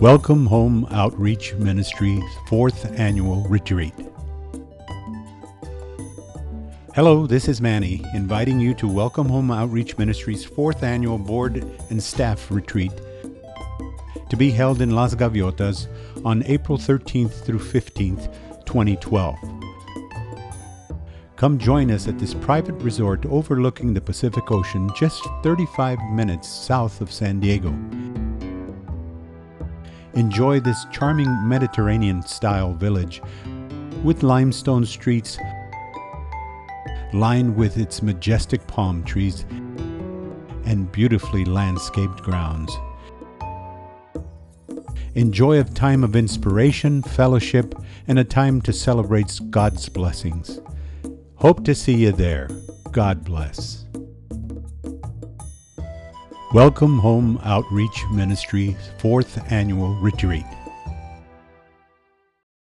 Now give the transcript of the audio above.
Welcome Home Outreach Ministry's fourth annual retreat. Hello, this is Manny, inviting you to Welcome Home Outreach Ministry's fourth annual board and staff retreat to be held in Las Gaviotas on April 13th through 15th, 2012. Come join us at this private resort overlooking the Pacific Ocean just 35 minutes south of San Diego. Enjoy this charming Mediterranean style village with limestone streets lined with its majestic palm trees and beautifully landscaped grounds. Enjoy a time of inspiration, fellowship, and a time to celebrate God's blessings. Hope to see you there. God bless. Welcome Home Outreach Ministry fourth annual retreat.